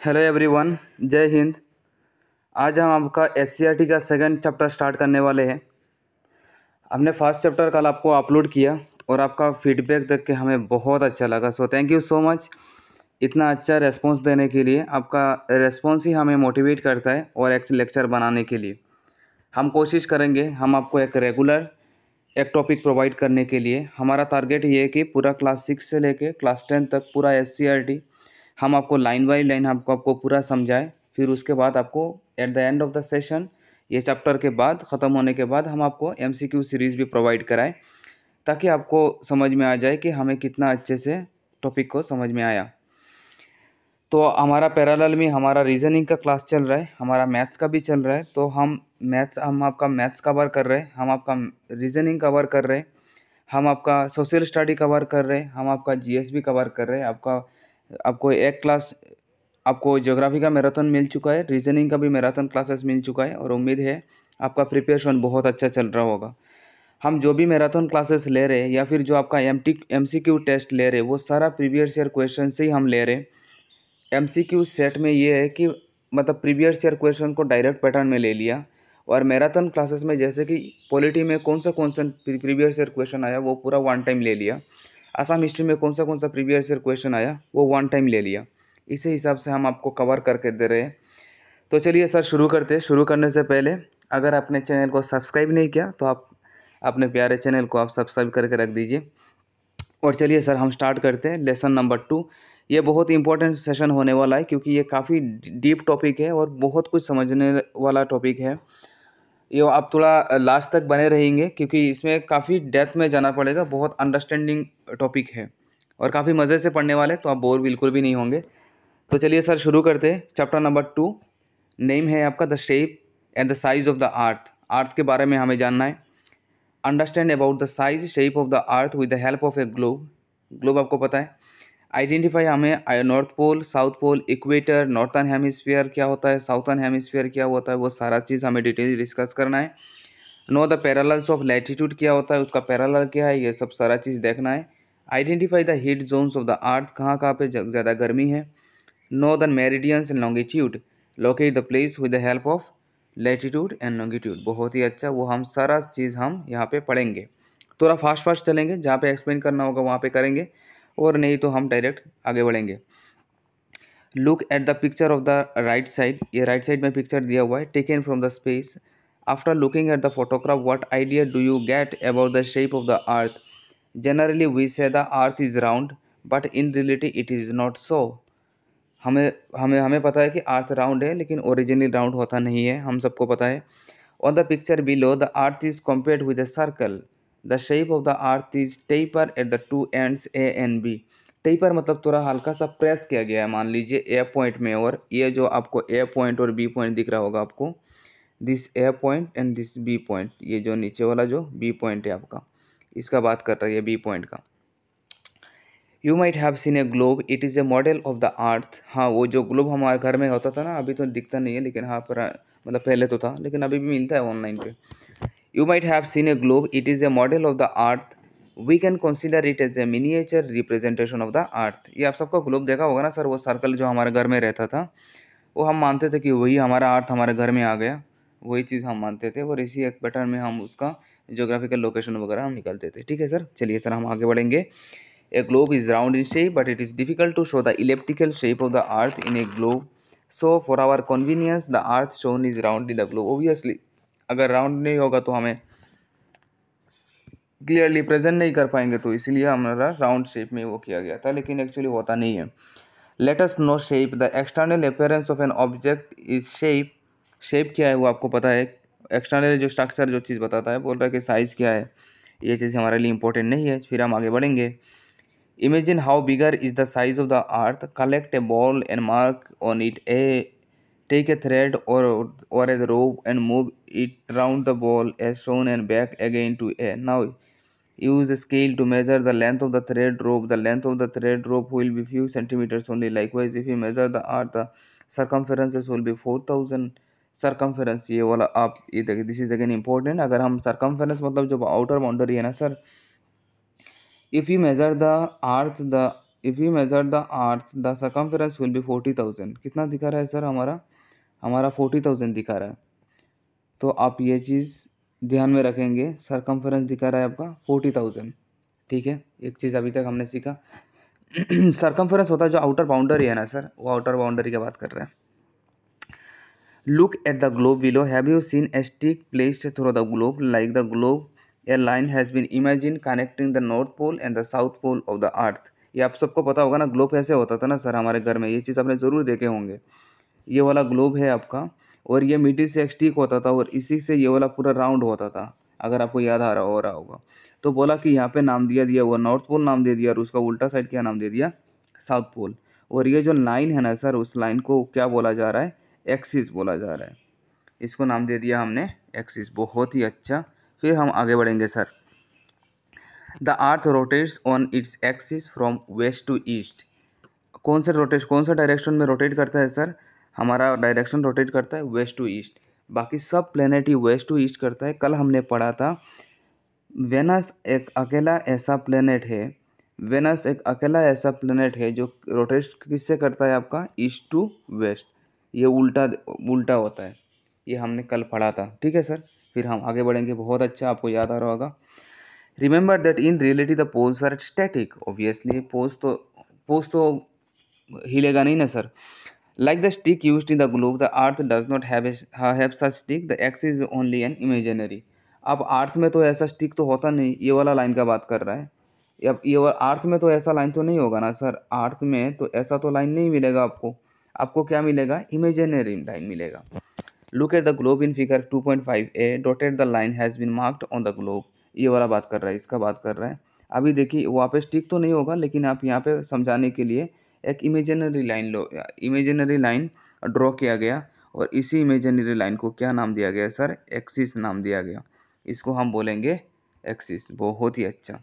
Hello everyone, जय हिंद। आज हम आपका एस का सेकंड चैप्टर स्टार्ट करने वाले हैं। हमने फ़र्स्ट चैप्टर कल आपको अपलोड किया और आपका फीडबैक देख के हमें बहुत अच्छा लगा। So thank you so much इतना अच्छा रेस्पॉन्स देने के लिए, आपका रेस्पॉन्स ही हमें मोटिवेट करता है और एक लेक्चर बनाने के लिए। हम कोशिश करेंगे, हम आपको एक रेगुलर एक टॉपिक प्रोवाइड करने के लिए। हमारा टारगेट ये है कि पूरा क्लास सिक्स से लेके क्लास टेन तक पूरा एस हम आपको लाइन बाई लाइन आपको आपको पूरा समझाए। फिर उसके बाद आपको at the end of the session ये चैप्टर के बाद, ख़त्म होने के बाद हम आपको एमसीक्यू सीरीज़ भी प्रोवाइड कराएँ, ताकि आपको समझ में आ जाए कि हमें कितना अच्छे से टॉपिक को समझ में आया। तो हमारा पैरालल में हमारा रीजनिंग का क्लास चल रहा है, हमारा मैथ्स का भी चल रहा है तो हम मैथ्स हम आपका मैथ्स कवर कर रहे हैं, हम आपका रीजनिंग कवर कर रहे हैं, हम आपका सोशल स्टडी कवर कर रहे हैं, हम आपका जीएस भी कवर कर रहे हैं, आपका आपको एक क्लास आपको ज्योग्राफी का मैराथन मिल चुका है रीजनिंग का भी मैराथन क्लासेस मिल चुका है और उम्मीद है आपका प्रिपरेशन बहुत अच्छा चल रहा होगा। हम जो भी मैराथन क्लासेस ले रहे हैं या फिर जो आपका M T M C Q test ले रहे वो सारा प्रीवियस ईयर क्वेश्चन से ही हम ले रहे हैं। एम सी क्यू सेट में ये है कि मतलब प्रीवियस ईयर क्वेश्चन को डायरेक्ट पैटर्न में ले लिया और मैराथन क्लासेस में जैसे कि पॉलिटी में कौन सा कौन सा प्रीवियस ईयर क्वेश्चन आया, वो पूरा वन टाइम ले लिया। आसाम हिस्ट्री में कौन सा कौन सा प्रीवियस ईयर क्वेश्चन आया, वो वन टाइम ले लिया। इसी हिसाब से हम आपको कवर करके दे रहे हैं। तो चलिए सर शुरू करते हैं। शुरू करने से पहले, अगर आपने चैनल को सब्सक्राइब नहीं किया तो आप अपने प्यारे चैनल को आप सब्सक्राइब करके रख दीजिए। और चलिए सर हम स्टार्ट करते हैं लेसन नंबर टू ये बहुत इंपॉर्टेंट सेशन होने वाला है, क्योंकि ये काफ़ी डीप टॉपिक है और बहुत कुछ समझने वाला टॉपिक है। ये, आप थोड़ा लास्ट तक बने रहेंगे, क्योंकि इसमें काफ़ी डेप्थ में जाना पड़ेगा, बहुत अंडरस्टैंडिंग टॉपिक है। और काफ़ी मज़े से पढ़ने वाले तो आप बोर बिल्कुल भी नहीं होंगे। तो चलिए सर शुरू करते हैं। चैप्टर नंबर टू नेम है आपका the shape and the size of the earth earth के बारे में हमें जानना है। Understand about the size shape of the earth with the help of a globe globe आपको पता है। आइडेंटिफाई हमें north pole, south pole, equator, northern hemisphere क्या होता है, साउथन हेमिसफेयर क्या होता है, वो सारा चीज़ हमें डिटेल डिस्कस करना है। Know the parallels of latitude क्या होता है, उसका पैरालल क्या है, ये सब सारा चीज़ देखना है। Identify the heat zones of the earth, कहाँ कहाँ पे ज़्यादा गर्मी है। Know the meridians and longitude, locate the place with the help of latitude and longitude, बहुत ही अच्छा वो हम सारा चीज़ हम यहाँ पे पढ़ेंगे। थोड़ा फास्ट फास्ट चलेंगे, जहाँ पे एक्सप्लेन करना होगा वहाँ पे करेंगे। और नहीं तो हम डायरेक्ट आगे बढ़ेंगे। Look at the picture of the right side ये राइट साइड में पिक्चर दिया हुआ है। Taken from the space after looking at the photograph what idea do you get about the shape of the earth generally we say the earth is round but in reality it is not so हमें हमें हमें पता है कि अर्थ round है, लेकिन originally round होता नहीं है। हम सबको पता है। On the picture below the earth is compare with a circle the shape of the earth is taper at the two ends A and B taper मतलब थोड़ा हल्का सा प्रेस किया गया है, मान लीजिए ए पॉइंट में और ये जो आपको ए पॉइंट और बी पॉइंट दिख रहा होगा आपको this A point and this B point ये जो नीचे वाला जो बी पॉइंट है आपका, इसका बात कर रहा है बी पॉइंट का। You might have seen a globe it is a model of the earth हाँ वो जो ग्लोब हमारे घर में होता था ना, अभी तो दिखता नहीं है, लेकिन हाँ पर मतलब पहले तो था, लेकिन अभी भी मिलता है ऑनलाइन पे। You might have seen a globe. It is a model of the earth. We can consider it as a miniature representation of the earth. ये आप सबका ग्लोब देखा होगा ना सर वो सर्कल जो हमारे घर में रहता था, वो हम मानते थे कि वही हमारा अर्थ हमारे घर में आ गया। वही चीज़ हम मानते थे। और इसी एक पैटर्न में हम उसका जोग्राफिकल लोकेशन वगैरह हम निकलते थे। ठीक है सर चलिए सर हम आगे बढ़ेंगे। A globe is round in shape but it is difficult to show the elliptical shape of the earth in a globe so for our convenience the earth shown is round in the globe obviously अगर round नहीं होगा तो हमें clearly present नहीं कर पाएँगे तो इसलिए हमारा राउंड शेप में वो किया गया था, लेकिन एक्चुअली होता नहीं है। Let us know shape the external appearance of an object is shape shape क्या है वो आपको पता है? एक्सटर्नल जो स्ट्रक्चर जो चीज़ बताता है, बोल रहा है कि साइज़ क्या है। ये चीज़ हमारे लिए इंपॉर्टेंट नहीं है, फिर हम आगे बढ़ेंगे। Imagine how bigger is the size of the earth collect a ball and mark on it a take a thread और a rope and move it round the ball as shown and back again to A. Now use a scale to measure the length of the thread rope. The length of the thread rope will be few centimeters only. Likewise, if you measure the earth, the circumferences will be 4000 circumference ये वाला आप ये देखिए this is again important अगर हम circumference मतलब जो outer boundary है ना sir if you measure the earth the if you measure the earth the circumference will be forty thousand कितना दिखा रहा है सर हमारा हमारा फोर्टी थाउज़ेंड दिखा रहा है तो आप ये चीज़ ध्यान में रखेंगे। सरकमफेरेंस दिखा रहा है आपका फोर्टी थाउज़ेंड ठीक है? एक चीज़ अभी तक हमने सीखा। सरकमफेरेंस होता है जो आउटर बाउंड्री है ना सर वो आउटर बाउंड्री की बात कर रहे हैं। Look at the globe below have you seen a stick placed through the globe like the globe a line has been imagine connecting the north pole and the south pole of the earth ये आप सबको पता होगा ना globe ऐसे होता था ना सर हमारे घर में। ये चीज़ आपने ज़रूर देखे होंगे। ये वाला ग्लोब है आपका और ये मिट्टी से एक होता था और इसी से ये वाला पूरा राउंड होता था, अगर आपको याद आ रहा हो रहा होगा। तो बोला कि यहाँ पे नाम दिया दिया वो नॉर्थ पोल नाम दे दिया और उसका उल्टा साइड क्या नाम दे दिया? South pole. और ये जो लाइन है ना सर, उस लाइन को क्या बोला जा रहा है? एक्सिस बोला जा रहा है। इसको नाम दे दिया हमने एक्सिस। बहुत ही अच्छा। फिर हम आगे बढ़ेंगे sir. The earth rotates on its axis from west to east. कौन सा रोटेट कौन सा डायरेक्शन में रोटेट करता है सर? हमारा डायरेक्शन रोटेट करता है वेस्ट टू ईस्ट बाकी सब प्लेनेट ही वेस्ट टू ईस्ट करता है। कल हमने पढ़ा था वेनस एक अकेला ऐसा प्लेनेट है। वेनस एक अकेला ऐसा प्लेनेट है जो रोटेट किससे करता है आपका? ईस्ट टू वेस्ट ये उल्टा उल्टा होता है। ये हमने कल पढ़ा था। ठीक है सर फिर हम आगे बढ़ेंगे। बहुत अच्छा आपको याद आ रहा होगा। Remember that in reality the poles are static obviously poles तो पोज तो हिलेगा नहीं ना sir like the stick use in the globe the earth does not have have such stick the axis is only an imaginary अब earth में तो ऐसा stick तो होता नहीं, ये वाला लाइन का बात कर रहा है। अब ये आर्थ में तो ऐसा लाइन तो नहीं होगा ना सर आर्थ में तो ऐसा तो लाइन नहीं मिलेगा आपको। आपको क्या मिलेगा? इमेजिनरी लाइन मिलेगा। Look at the globe in figure 2.5 a dotted the line has been marked on the globe ये वाला बात कर रहा है, इसका बात कर रहा है। अभी देखिए, वहाँ पे स्टिक तो नहीं होगा, लेकिन आप यहाँ पे समझाने के लिए एक इमेजिनरी लाइन लो इमेजिनरी लाइन ड्रॉ किया गया और इसी इमेजिनरी लाइन को क्या नाम दिया गया? सर एक्सिस नाम दिया गया। इसको हम बोलेंगे एक्सिस बहुत ही अच्छा।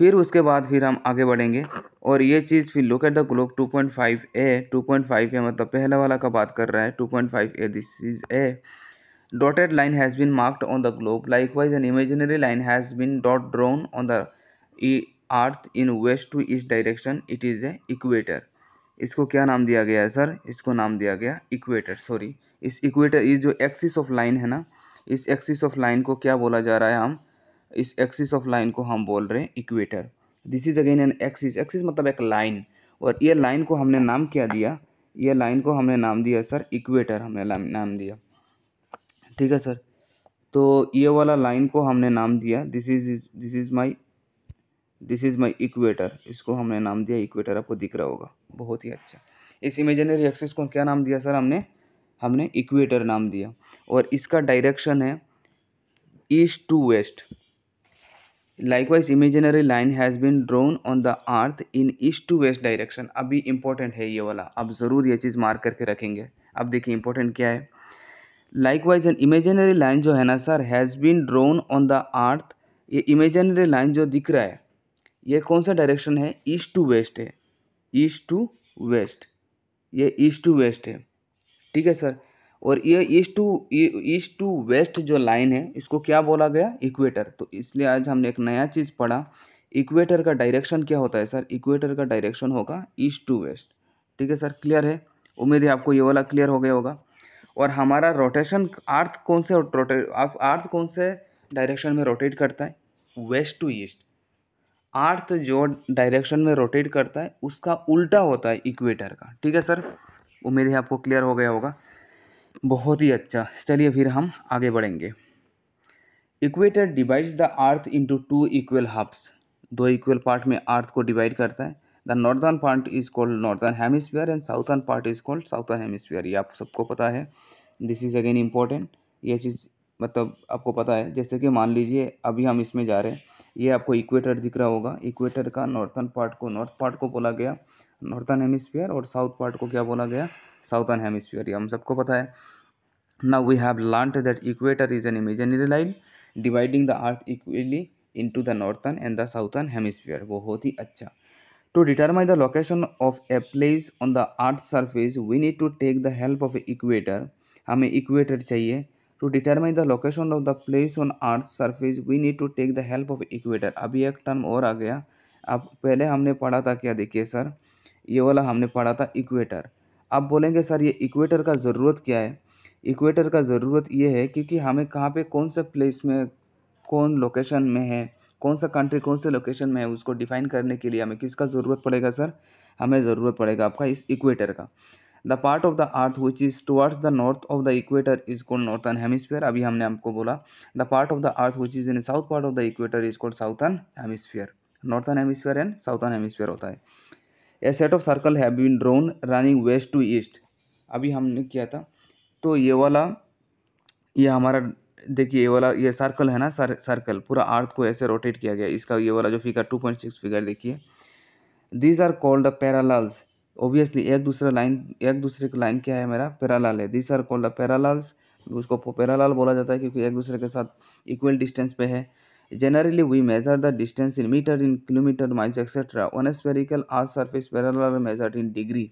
फिर उसके बाद फिर हम आगे बढ़ेंगे और ये चीज़ फिर look at the globe 2.5 a 2.5 a मतलब पहला वाला का बात कर रहा है 2.5 a this is a dotted line has been marked on the globe likewise an imaginary line has been dot drawn on the earth in west to east direction, it is a equator. इसको क्या नाम दिया गया है, sir? इसको नाम दिया गया इक्वेटर, सॉरी। इस इक्वेटर, इस जो एक्सिस ऑफ़ लाइन है ना, इस एक्सिस ऑफ़ लाइन को क्या बोला जा रहा है हम? इस एक्सिस ऑफ़ लाइन को हम बोल रहे हैं equator. This is again an axis axis मतलब एक लाइन और ये लाइन को हमने नाम क्या दिया? ये लाइन को हमने नाम दिया, सर, इक्वेटर हमने नाम दिया। ठीक है, सर? तो ये वाला लाइन को हमने नाम दिया। This is this is my this is my equator इसको हमने नाम दिया इक्वेटर आपको दिख रहा होगा। बहुत ही अच्छा। इस इमेजनरी एक्सिस को क्या नाम दिया सर हमने? हमने इक्वेटर नाम दिया। और इसका डायरेक्शन है east to west likewise imaginary line has been drawn on the earth in east to west direction अभी इंपॉर्टेंट है ये वाला। अब ज़रूर ये चीज़ मार्क करके रखेंगे। अब देखिए इंपॉर्टेंट क्या है? लाइकवाइज एन इमेजिनरी लाइन जो है ना sir has been drawn on the earth ये इमेजिनरी लाइन जो दिख रहा है ये कौन सा डायरेक्शन है? ईस्ट टू वेस्ट है। ईस्ट टू वेस्ट ये ईस्ट टू वेस्ट है। ठीक है सर और ये east to east to west जो लाइन है, इसको क्या बोला गया? इक्वेटर तो इसलिए आज हमने एक नया चीज़ पढ़ा। इक्वेटर का डायरेक्शन क्या होता है सर इक्वेटर का डायरेक्शन होगा ईस्ट टू वेस्ट ठीक है सर क्लियर है? उम्मीद है आपको ये वाला क्लियर हो गया होगा। और हमारा रोटेशन आर्थ कौन से रोटेट आर्थ कौन से डायरेक्शन में रोटेट करता है? वेस्ट टू ईस्ट आर्थ जो डायरेक्शन में रोटेट करता है, उसका उल्टा होता है इक्वेटर का। ठीक है सर? उम्मीद है आपको क्लियर हो गया होगा। बहुत ही अच्छा। चलिए फिर हम आगे बढ़ेंगे। Equator divides the earth into two equal halves. दो इक्वल पार्ट में अर्थ को डिवाइड करता है। The northern part is called northern hemisphere and southern part is called southern hemisphere. ये आप सबको पता है। दिस इज़ अगेन इंपॉर्टेंट ये चीज़ मतलब आपको पता है। जैसे कि मान लीजिए, अभी हम इसमें जा रहे हैं। ये आपको इक्वेटर दिख रहा होगा। इक्वेटर का नॉर्थन पार्ट को, नॉर्थ पार्ट को बोला गया, नॉर्थन हेमिस्फीयर और साउथ पार्ट को क्या बोला गया? Southern hemisphere. ये हम सबको पता है। Now we have learn that equator is an imaginary line dividing the earth equally into the northern and the southern hemisphere. बहुत ही अच्छा। To determine the location of a place on the earth surface, we need to take the help of equator हमें equator चाहिए। To determine the location of the place on earth surface, we need to take the help of equator. अभी एक term और आ गया। अब पहले हमने पढ़ा था क्या? देखिए सर ये वाला हमने पढ़ा था इक्वेटर आप बोलेंगे सर ये इक्वेटर का ज़रूरत क्या है? इक्वेटर का ज़रूरत ये है क्योंकि हमें कहाँ पे कौन सा प्लेस में, कौन लोकेशन में है, कौन सा कंट्री कौन से लोकेशन में है, उसको डिफाइन करने के लिए हमें किसका ज़रूरत पड़ेगा सर हमें ज़रूरत पड़ेगा आपका इस इक्वेटर का। The part of the earth which is towards the north of the equator is called northern hemisphere अभी हमने आपको बोला the part of the earth which is in south part of the equator is called southern hemisphere northern hemisphere and southern hemisphere होता है। A set of circle have been drawn running west to east अभी हमने किया था। तो ये वाला, ये हमारा, देखिए ये वाला, ये सर्कल है ना, सर सर्कल पूरा अर्थ को ऐसे रोटेट किया गया। इसका ये वाला जो figure two point six figure देखिए। These are called the parallels obviously एक दूसरा लाइन एक दूसरे का लाइन क्या है मेरा? पैरालाल है। दिस आर कॉल्ड पैरालल्स उसको पैरालाल बोला जाता है क्योंकि एक दूसरे के साथ इक्वल डिस्टेंस पे है। Generally we measure the distance in metre in kilometre miles etcetera on spherical आज surface parallel measured in degree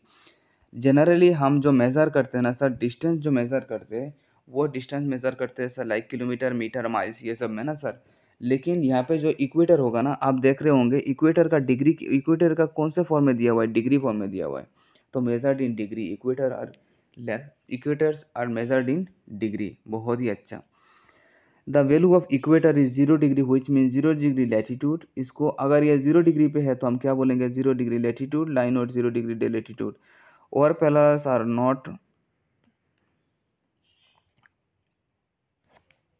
generally हम जो मेज़र करते हैं ना सर डिस्टेंस जो मेज़र करते हैं, वो डिस्टेंस मेज़र करते हैं sir like kilometre metre miles ये सब में ना सर लेकिन यहाँ पे जो इक्वेटर होगा ना, आप देख रहे होंगे इक्वेटर का डिग्री इक्वेटर का कौन से फॉर्म में दिया हुआ है? डिग्री फॉर्म में दिया हुआ है। तो measured in degree equator are equators are measured in degree बहुत ही अच्छा। The value of equator is zero degree which mean zero degree latitude इसको अगर ये ज़ीरो डिग्री पे है तो हम क्या बोलेंगे? ज़ीरो डिग्री लेटीट्यूड लाइन और ज़ीरो डिग्री डे लेटीट्यूड और parallels are not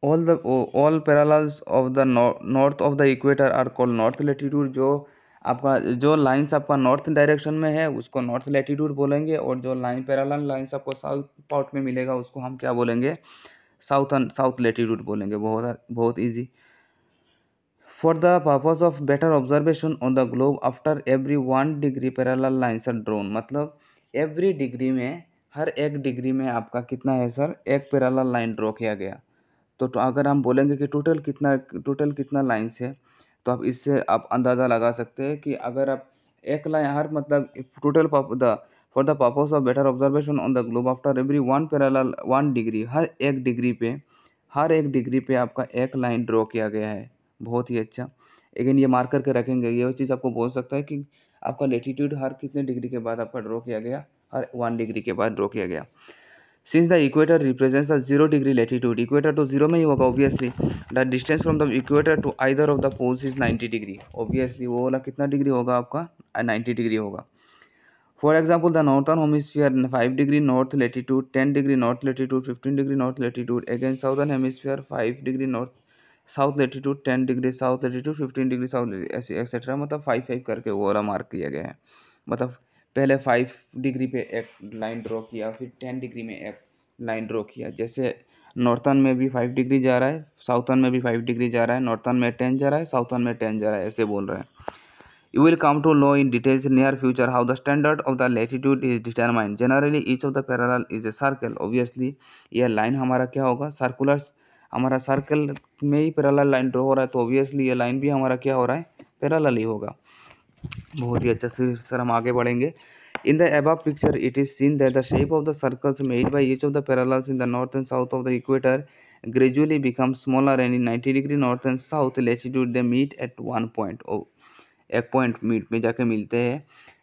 all the all parallels of the north of the equator are called north latitude, जो आपका, जो लाइंस आपका नॉर्थ डायरेक्शन में है, उसको नॉर्थ लेटीट्यूड बोलेंगे और जो लाइन पैरालल लाइंस आपको साउथ पार्ट में मिलेगा, उसको हम क्या बोलेंगे? साउथन साउथ लेटीट्यूड बोलेंगे। बहुत बहुत easy for the purpose of better observation on the globe after every one degree parallel lines are drawn मतलब एवरी डिग्री में, हर एक डिग्री में आपका कितना है सर एक पैरालल लाइन ड्रॉ किया गया। तो, तो अगर हम बोलेंगे कि टोटल कितना टोटल कितना लाइन्स है तो आप इससे आप अंदाज़ा लगा सकते हैं कि अगर आप एक लाइन हर मतलब total the for the purpose of better observation on the globe after every one parallel one degree हर एक डिग्री पे हर एक डिग्री पे आपका एक लाइन ड्रॉ किया गया है। बहुत ही अच्छा। लेकिन ये मार्क करके रखेंगे ये चीज़ आपको बोल सकता है कि आपका लेटीट्यूड हर कितने डिग्री के बाद आपका ड्रॉ किया गया हर वन डिग्री के बाद ड्रॉ किया गया। Since the equator represents the zero degree latitude equator तो ज़ीरो में ही होगा obviously the distance from the equator to either of the poles is ninety degree obviously वो वाला कितना डिग्री होगा आपका? नाइन्टी डिग्री होगा. For example the northern hemisphere five degree north latitude ten degree north latitude fifteen degree north latitude again southern hemisphere five degree north south latitude ten degree south latitude fifteen degree south ऐसे etcetera मतलब five five करके वो वाला mark किया गया है. मतलब पहले फाइव डिग्री पे एक लाइन ड्रॉ किया, फिर टेन डिग्री में एक लाइन ड्रॉ किया। जैसे नॉर्थन में भी फाइव डिग्री जा रहा है साउथन में भी फाइव डिग्री जा रहा है नॉर्थन में टेन जा रहा है साउथन में टेन जा रहा है, ऐसे बोल रहे हैं। You will come to know in details near future how the standard of the latitude is determined generally each of the parallel is a circle obviously यह लाइन हमारा क्या होगा? सर्कुलर हमारा सर्कल में ही पैरेलल लाइन ड्रॉ हो रहा है तो ऑब्वियसली ये लाइन भी हमारा क्या हो रहा है? पैरेलल ही होगा। बहुत ही अच्छा से सर हम आगे बढ़ेंगे। In the above picture it is seen that the shape of the circles made each of the parallels in the north and south of the equator gradually becomes smaller and in 90 degree north and south latitude they meet at one point oh, एक point meet में जाके मिलते हैं।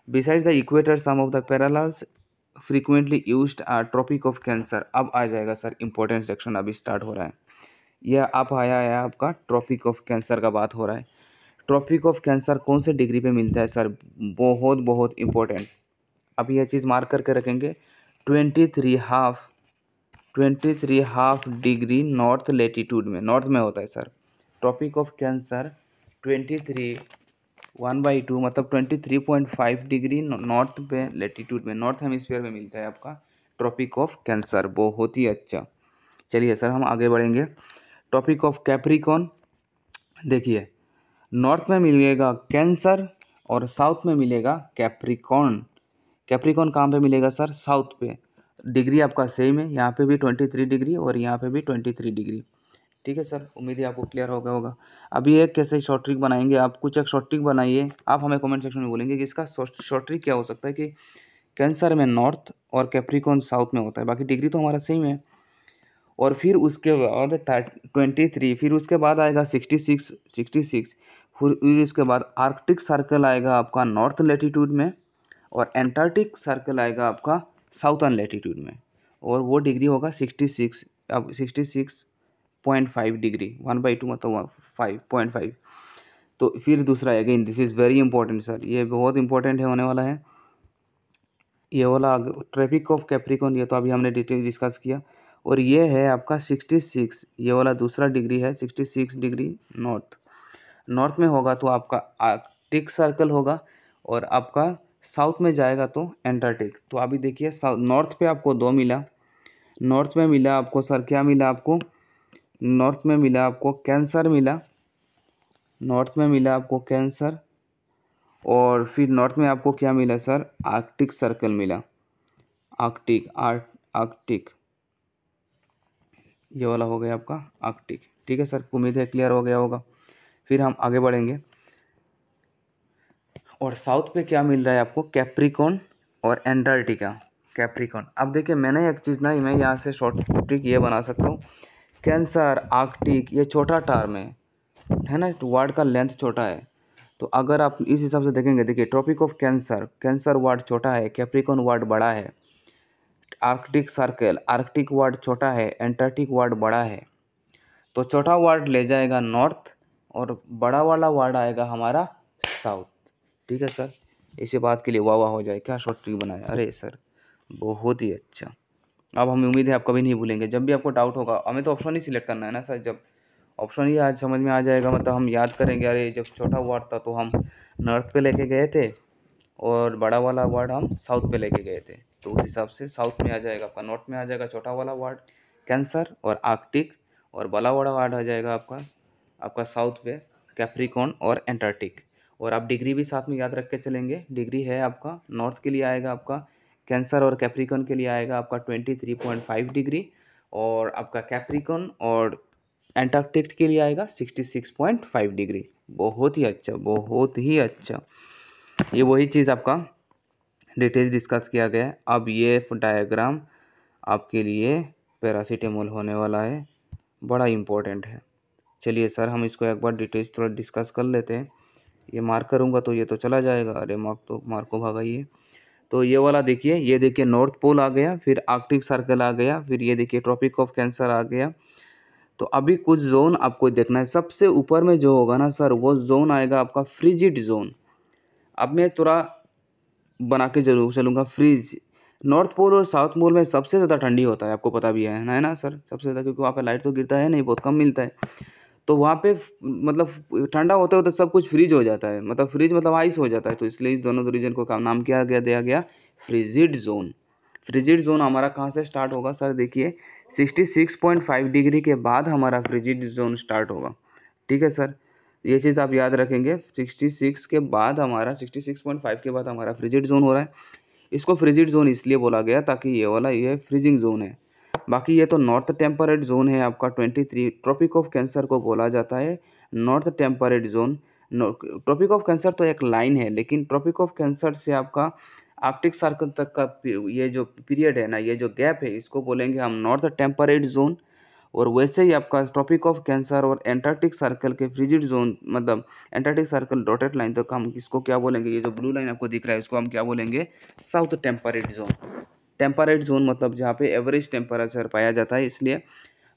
Beside the equator some of the parallels frequently use are tropic of cancer अब आ जाएगा sir important section अभी start हो रहा है। यह आप आया है आपका ट्रॉपिक ऑफ़ कैंसर का बात हो रहा है। ट्रॉपिक ऑफ़ कैंसर कौन से डिग्री पे मिलता है, सर? बहुत बहुत इंपॉर्टेंट अब यह चीज़ मार्क करके रखेंगे। Twenty three half twenty three half degree north latitude में। नॉर्थ में होता है, sir. Tropic of cancer twenty three one by two मतलब twenty three point five degree north पे लेटीट्यूड में नॉर्थ हेमिस्फीयर में मिलता है आपका ट्रॉपिक ऑफ़ कैंसर बहुत ही अच्छा। चलिए, सर, हम आगे बढ़ेंगे। टॉपिक ऑफ़ कैप्रिकॉन देखिए नॉर्थ में मिलेगा कैंसर और साउथ में मिलेगा कैप्रिकॉन कैप्रिकॉन कहाँ पे मिलेगा सर? साउथ पे। डिग्री आपका सेम है, यहाँ पे भी ट्वेंटी थ्री डिग्री और यहाँ पे भी ट्वेंटी थ्री डिग्री। ठीक है सर, उम्मीद है आपको क्लियर हो गया होगा। अभी एक कैसे शॉर्ट ट्रिक बनाएँगे? आप कुछ एक शॉर्ट ट्रिक बनाइए। आप हमें कमेंट सेक्शन में बोलेंगे कि इसका शॉर्ट ट्रिक क्या हो सकता है कि कैंसर में नॉर्थ और कैप्रिकॉन साउथ में होता है। बाकी डिग्री तो हमारा सेम है। और फिर उसके बाद ट्वेंटी थ्री, फिर उसके बाद आएगा सिक्सटी सिक्स सिक्सटी सिक्स। फिर उसके बाद आर्कटिक सर्कल आएगा आपका नॉर्थ लेटीट्यूड में और एंटार्क्टिक सर्कल आएगा आपका साउथर्न लेटीट्यूड में। और वो डिग्री होगा सिक्सटी सिक्स, अब sixty six point five degree, one by two मतलब फाइव, पॉइंट फाइव। तो फिर दूसरा, again this is very important sir ये बहुत इंपॉर्टेंट है, होने वाला है। ये वाला ट्रैफ़िक ऑफ़ कैप्रिकॉन ये तो अभी हमने डिटेल डिस्कस किया। और ये है आपका सिक्सटी सिक्स, ये वाला दूसरा डिग्री है, sixty six degree north. North में होगा तो आपका आर्कटिक सर्कल होगा और आपका साउथ में जाएगा तो एंटार्टिक तो अभी देखिए नॉर्थ पे आपको दो मिला। नॉर्थ में मिला आपको सर, क्या मिला आपको? नॉर्थ में मिला आपको कैंसर मिला। नॉर्थ में मिला आपको कैंसर और फिर नॉर्थ में आपको क्या मिला सर? आर्कटिक सर्कल मिला। Arctic art arctic. ये वाला हो गया आपका आर्कटिक। ठीक है सर, उम्मीद है क्लियर हो गया होगा। फिर हम आगे बढ़ेंगे। और साउथ पे क्या मिल रहा है आपको? कैप्रिकॉन और एंटार्क्टिका कैप्रिकॉन अब देखिए, मैंने एक चीज़ ना ही मैं यहाँ से शॉर्ट ट्रिक ये बना सकता हूँ। कैंसर आर्कटिक ये छोटा टर्म है। है ना? वार्ड का लेंथ छोटा है। तो अगर आप इस हिसाब से देखेंगे, देखिए tropic of cancer cancer ward छोटा है कैप्रिकॉन वार्ड बड़ा है। आर्कटिक सर्कल आर्कटिक वार्ड छोटा है एंटार्क्टिक वार्ड बड़ा है। तो छोटा वार्ड ले जाएगा नॉर्थ और बड़ा वाला वार्ड आएगा हमारा साउथ। ठीक है सर? इसी बात के लिए वाह वाह हो जाए। क्या शॉर्ट ट्रिक बनाया? अरे सर, बहुत ही अच्छा। अब हमें उम्मीद है आप कभी नहीं भूलेंगे। जब भी आपको डाउट होगा, हमें तो ऑप्शन ही सिलेक्ट करना है ना सर? जब ऑप्शन ही आज समझ में आ जाएगा मतलब हम याद करेंगे, अरे जब छोटा वार्ड था तो हम नॉर्थ पे लेके गए थे और बड़ा वाला वार्ड हम साउथ पे लेके गए थे। तो उस हिसाब से साउथ में आ जाएगा आपका नॉर्थ में आ जाएगा छोटा वाला वार्ड, कैंसर और आर्कटिक और बड़ा वाला वार्ड आ जाएगा आपका आपका साउथ पे कैप्रिकॉन और एंटार्क्टिक। और आप डिग्री भी साथ में याद रख के चलेंगे। डिग्री है आपका, नॉर्थ के लिए आएगा आपका, कैंसर और कैप्रिकॉन के लिए आएगा आपका twenty three point five degree. और आपका कैप्रिकॉन और एंटार्क्टिक के लिए आएगा sixty six point five degree. बहुत ही अच्छा बहुत ही अच्छा। ये वही चीज़ आपका डिटेल्स डिस्कस किया गया है। अब ये डायग्राम आपके लिए पैरासीटामोल होने वाला है। बड़ा इम्पोर्टेंट है। चलिए सर, हम इसको एक बार डिटेल्स थोड़ा डिस्कस कर लेते हैं। ये मार्क करूँगा तो ये तो चला जाएगा। अरे, मार्क तो मार्क को भगाइए। तो ये वाला देखिए, ये देखिए नॉर्थ पोल आ गया, फिर आर्कटिक सर्कल आ गया, फिर ये देखिए ट्रॉपिक ऑफ़ कैंसर आ गया। तो अभी कुछ जोन आपको देखना है। सबसे ऊपर में जो होगा ना सर, वो जोन आएगा आपका फ्रिजिड जोन। अब मैं थोड़ा बना के ज़रूर चलूँगा फ्रिज। नॉर्थ पोल और साउथ पोल में सबसे ज़्यादा ठंडी होता है, आपको पता भी है है ना सर? सबसे ज़्यादा, क्योंकि वहाँ पर लाइट तो गिरता है, नहीं बहुत कम मिलता है। तो वहाँ पे मतलब ठंडा होते होते सब कुछ फ्रीज हो जाता है। मतलब फ्रीज मतलब आइस हो जाता है तो इसलिए इस दोनों रीजन को काम, नाम किया गया, दिया गया फ्रिजिड जोन फ्रिजिड जोन हमारा कहाँ से स्टार्ट होगा? सर देखिए sixty six point five degree के बाद हमारा फ्रिजिड जोन स्टार्ट होगा। ठीक है सर ये चीज़ आप याद रखेंगे सिक्सटी सिक्स के बाद हमारा सिक्सटी सिक्स पॉइंट फाइव के बाद हमारा फ्रिजिड जोन हो रहा है। इसको फ्रिजिड जोन इसलिए बोला गया ताकि ये वाला, ये फ्रीजिंग जोन है। बाकी ये तो नॉर्थ टेम्परेट जोन है आपका twenty three, tropic of cancer को बोला जाता है, north temperate zone. Tropic of cancer तो एक लाइन है, लेकिन ट्रॉपिक ऑफ़ कैंसर से आपका आर्कटिक सर्कल तक का ये जो पीरियड है ना, ये जो गैप है, इसको बोलेंगे हम नॉर्थ टेम्परेट जोन। और वैसे ही आपका ट्रॉपिक ऑफ़ कैंसर और एंटार्क्टिक सर्कल के फ्रिजिड जोन मतलब एंटार्क्टिक सर्कल डॉटेड लाइन तक हम इसको क्या बोलेंगे, ये जो ब्लू लाइन आपको दिख रहा है, इसको हम क्या बोलेंगे, south temperate zone. Temperate zone मतलब जहाँ पे एवरेज टेम्परेचर पाया जाता है, इसलिए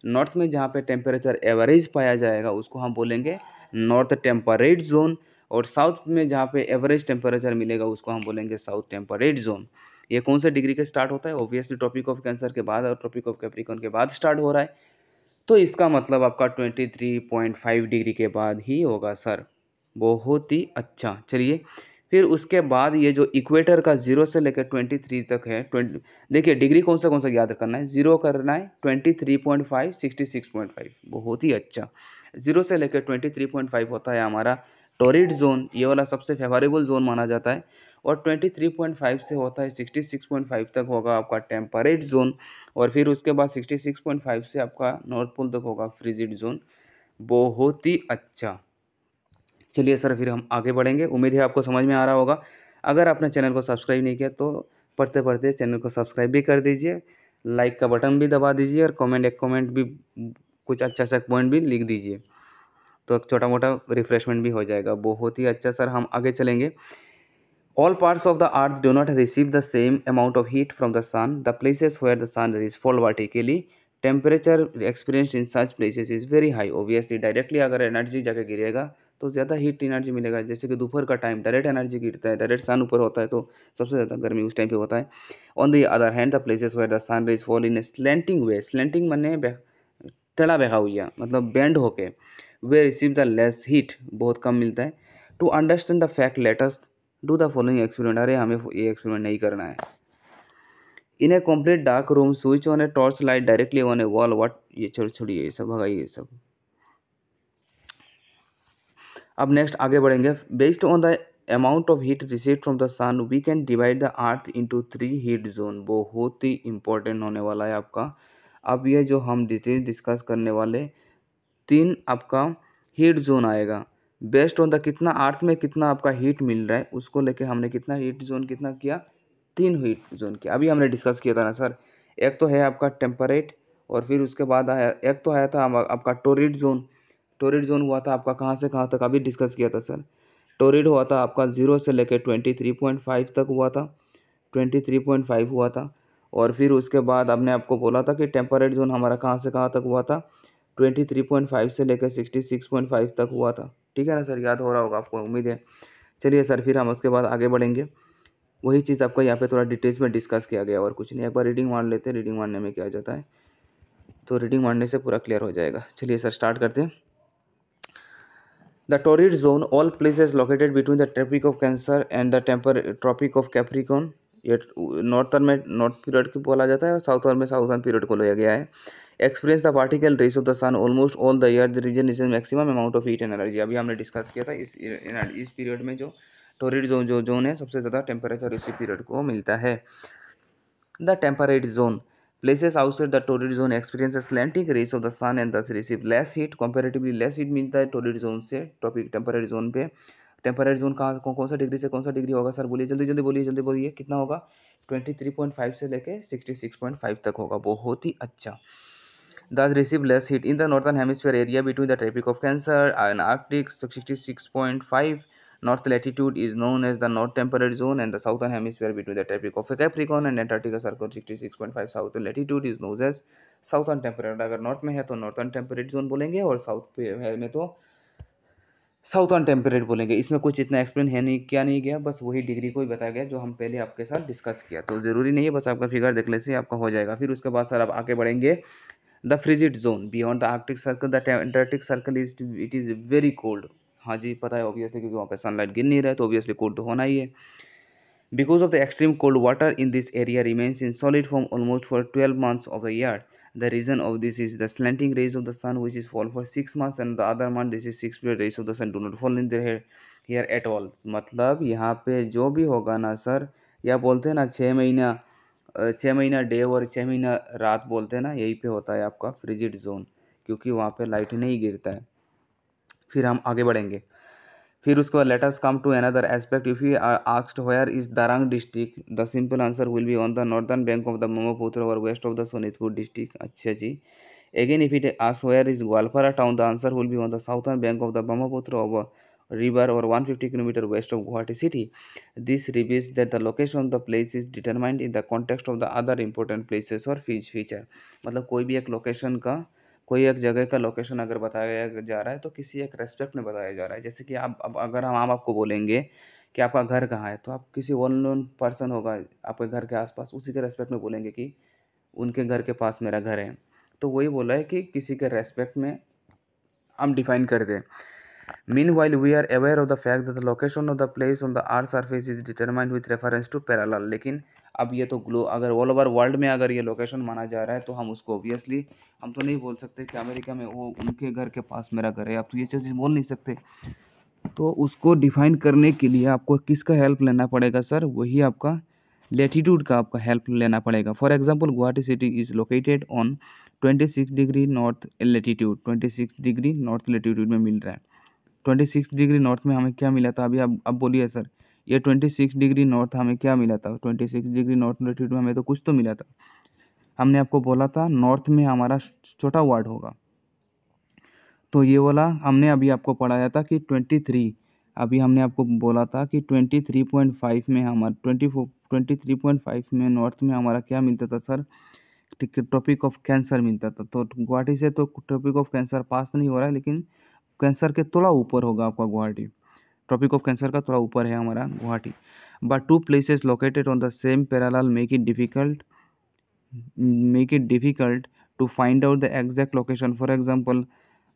नॉर्थ में जहाँ पे टेम्परेचर एवरेज पाया जाएगा, उसको हम बोलेंगे नॉर्थ टेम्परेट जोन और साउथ में जहाँ पे एवरेज टेम्परेचर मिलेगा, उसको हम बोलेंगे साउथ टेम्परेट जोन। ये कौन से डिग्री के स्टार्ट होता है? ऑब्वियसली ट्रॉपिक ऑफ़ कैंसर के बाद और ट्रॉपिक ऑफ़ कैप्रिकॉन के बाद स्टार्ट हो रहा है। तो इसका मतलब आपका twenty three point five degree के बाद ही होगा, सर। बहुत ही अच्छा। चलिए फिर उसके बाद ये जो इक्वेटर का ज़ीरो से लेकर ट्वेंटी थ्री तक है ट्वेंटी देखिए डिग्री कौन सा कौन सा याद करना है? ज़ीरो करना है twenty three point five sixty six point five बहुत ही अच्छा। ज़ीरो से लेकर ट्वेंटी थ्री पॉइंट फाइव होता है हमारा टोरिड जोन ये वाला सबसे फेवरेबल जोन माना जाता है। और 23.5 से होता है 66.5 तक होगा आपका टेम्परेट जोन और फिर उसके बाद 66.5 से आपका नॉर्थ पोल तक होगा फ्रिजिड जोन बहुत ही अच्छा। चलिए सर, फिर हम आगे बढ़ेंगे। उम्मीद है आपको समझ में आ रहा होगा। अगर आपने चैनल को सब्सक्राइब नहीं किया तो पढ़ते पढ़ते चैनल को सब्सक्राइब भी कर दीजिए, लाइक का बटन भी दबा दीजिए और कमेंट, एक कमेंट भी, कुछ अच्छा सा पॉइंट भी लिख दीजिए। तो एक छोटा मोटा रिफ्रेशमेंट भी हो जाएगा। बहुत ही अच्छा सर, हम आगे चलेंगे। All parts of the earth do not receive the same amount of heat from the sun the places where the sun is fall vertically temperature experience in such places is very high obviously directly अगर energy जाके गिरेगा तो ज़्यादा heat energy मिलेगा। जैसे कि दोपहर का टाइम डायरेक्ट एनर्जी गिरता है डायरेक्ट सन ऊपर होता है तो सबसे ज़्यादा गर्मी उस टाइम पे होता है। On the other hand the places where the sun rays fall in a slanting way slanting मने टेढ़ा बेखा हुआ मतलब बैंड होके वे रिसीव द लेस हीट बहुत कम मिलता है। To understand the fact latest do the following experiment अरे, हमें ये एक्सपेरिमेंट नहीं करना है। In a complete dark room switch on a torch light directly on a wall what ये छोड़, छोड़िए, ये सब भगाइए, ये सब। अब नेक्स्ट आगे बढ़ेंगे। Based on the amount of heat receive from the sun we can divide the earth into three heat zone बहुत ही इंपॉर्टेंट होने वाला है आपका। अब ये जो हम डिटेल डिस्कस करने वाले, तीन आपका हीट जोन आएगा। बेस्ड ऑन द कितना अर्थ में कितना आपका हीट मिल रहा है, उसको लेके हमने कितना हीट जोन कितना किया? तीन हीट जोन किया। अभी हमने डिस्कस किया था ना सर एक तो है आपका टेम्परेट और फिर उसके बाद आया, एक तो आया था आपका टोरिड जोन टोरिड जोन हुआ था, आपका कहाँ से कहाँ तक? अभी डिस्कस किया था सर टोरिड हुआ था, आपका ज़ीरो से लेकर ट्वेंटी थ्री पॉइंट फाइव तक हुआ था ट्वेंटी थ्री पॉइंट फाइव हुआ था, और फिर उसके बाद आपने आपको बोला था कि टेम्परेट जोन हमारा कहाँ से कहाँ तक हुआ था? ट्वेंटी थ्री पॉइंट फाइव से लेकर सिक्सटी सिक्स पॉइंट फाइव तक हुआ था। ठीक है ना सर याद हो रहा होगा आपको, उम्मीद है। चलिए सर फिर हम उसके बाद आगे बढ़ेंगे। वही चीज़ आपका यहाँ पे थोड़ा डिटेल्स में डिस्कस किया गया और कुछ नहीं। एक बार रीडिंग मान लेते हैं रीडिंग मारने में क्या जाता है। तो रीडिंग मारने से पूरा क्लियर हो जाएगा। चलिए सर स्टार्ट करते हैं। The torrid zone all places located between the tropic of cancer and the temper tropic of capricorn ये नॉर्थन में नॉर्थ पीरियड को बोला जाता है और साउथर्न में साउथर्न पीरियड को लिया गया है। Experience the particle rays of the sun almost all the year the region is maximum amount of heat energy अभी हमने डिस्कस किया था इस इस पीरियड में जो टोरिड जोन जो जोन है, सबसे ज़्यादा टेम्परेचर इसी पीरियड को मिलता है। The temperate zone places outside the torrid zone experience slanting rays of the sun and thus receive less heat comparatively less heat मिलता है टोरिड जोन से टॉपिक टेम्परेट जोन पे टेम्परेट जोन कहाँ, कौन कौन सा डिग्री से कौन सा डिग्री होगा सर? बोलिए, जल्दी जल्दी बोलिए जल्दी बोलिए, कितना होगा? ट्वेंटी थ्री पॉइंट फाइव से लेके सिक्सटी सिक्स पॉइंट फाइव तक होगा, बहुत ही अच्छा। Thus receive less heat in the northern hemisphere area between the tropic of cancer and arctic 66.5 north latitude is known as the north temperate zone and the southern hemisphere between the tropic of capricorn and antarctica circle 66.5 south latitude is known as southern temperate. अगर north में है तो northern temperate zone बोलेंगे और है में तो southern temperate बोलेंगे। इसमें कुछ इतना एक्सप्लेन है नहीं, क्या नहीं गया, बस वही डिग्री को ही बताया गया जो हम पहले आपके साथ डिस्कस किया। तो ज़रूरी नहीं है, बस आपका फिगर देख ले से आपका हो जाएगा। फिर उसके बाद सर आप आगे बढ़ेंगे। The frigid zone beyond the arctic circle the antarctic circle is it is very cold हाँ जी पता है ऑब्वियसली क्योंकि वहाँ पे सनलाइट गिर नहीं रहा है तो ऑब्वियसली कोल्ड तो होना ही है। Because of the extreme cold water in this area remains in solid form almost for twelve months of a year of this is the slanting rays of the sun which is fall for six months and the other month this is six period rays of the sun do not fall in their here, here at all. मतलब यहाँ पे जो भी होगा ना sir या बोलते हैं ना छः महीना छः महीना डे और छः महीना रात बोलते हैं ना यहीं पे होता है आपका फ्रिजिड जोन क्योंकि वहाँ पे लाइट नहीं गिरता है। फिर हम आगे बढ़ेंगे फिर उसके बाद let us come to another aspect if you asked where is Darrang district the simple answer will be on the northern bank of the Brahmaputra और west of the Sonitpur district अच्छा जी again if it ask where is Goalpara town the answer will be on the southern bank of the Brahmaputra of river or 150 km west of Guwahati city. This reveals that the location of the place is determined in the context of the other important places or feature. मतलब कोई भी एक location का कोई एक जगह का location अगर बताया जा रहा है तो किसी एक रेस्पेक्ट में बताया जा रहा है। जैसे कि आप, अब अगर हम आप आपको बोलेंगे कि आपका घर कहाँ है तो आप किसी वन लोन पर्सन होगा, आपके घर के आसपास, उसी के रेस्पेक्ट में बोलेंगे कि उनके घर के पास मेरा घर है। तो वही बोला है कि किसी के रेस्पेक्ट में हम डिफाइन कर दें। Meanwhile, we are aware of the fact that the location of the place on the earth surface is determined with reference to parallel. लेकिन अब ये तो ग्लो अगर ऑल ओवर वर्ल्ड में अगर ये लोकेशन माना जा रहा है तो हम उसको ऑब्वियसली हम तो नहीं बोल सकते कि अमेरिका में वो उनके घर के पास मेरा घर है। आप तो ये चीज़ बोल नहीं सकते। तो उसको डिफाइन करने के लिए आपको किसका हेल्प लेना पड़ेगा सर वही आपका लेटीट्यूड का आपका हेल्प लेना पड़ेगा। For example Guwahati city is located on twenty six degree north latitude twenty six degree north latitude में मिल रहा है। ट्वेंटी सिक्स डिग्री नॉर्थ में हमें क्या मिला था? अभी अब अब बोलिए सर। ये ट्वेंटी सिक्स डिग्री नॉर्थ हमें क्या मिला था? Twenty six degree north latitude में हमें तो कुछ तो मिला था। हमने आपको बोला था, नॉर्थ में हमारा छोटा वार्ड होगा। तो ये वाला हमने अभी आपको पढ़ाया था कि ट्वेंटी थ्री, अभी हमने आपको बोला था कि ट्वेंटी थ्री पॉइंट फाइव में हमारा, twenty four, twenty three point five में नॉर्थ में हमारा क्या मिलता था सर? टॉपिक ऑफ़ कैंसर मिलता था। तो गुवाहाटी से तो टॉपिक ऑफ़ कैंसर पास नहीं हो रहा है, लेकिन कैंसर के थोड़ा ऊपर होगा आपका गुवाहाटी। ट्रॉपिक ऑफ़ कैंसर का थोड़ा ऊपर है हमारा Guwahati. But two places located on the same parallel make it difficult make it difficult to find out the exact location for example